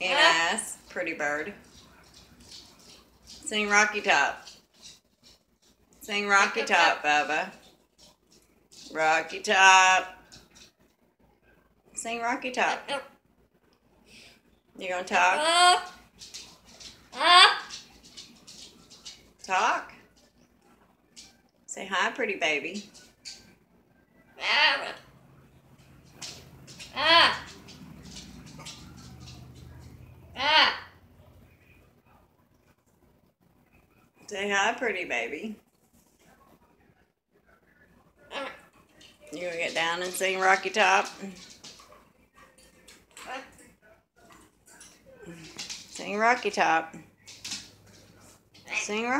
And ass. Pretty bird. Sing Rocky Top. Sing Rocky Top, Bubba. Rocky Top. Sing Rocky Top. You gonna talk? Ah. Ah. Talk. Say hi, pretty baby. Ah. Ah. Ah. Say hi, pretty baby. You gonna get down and sing Rocky Top? Sing Rocky Top. Sing Rocky.